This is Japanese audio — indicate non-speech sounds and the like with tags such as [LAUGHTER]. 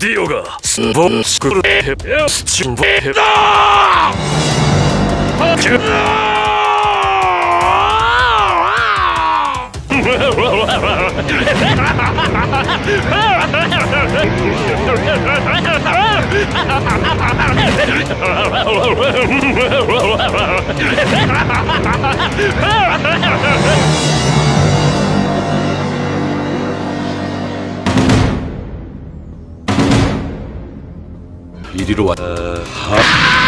ディオがスボンスクルヘスチンボヘ [LAUGHS] 이리로 와. 하.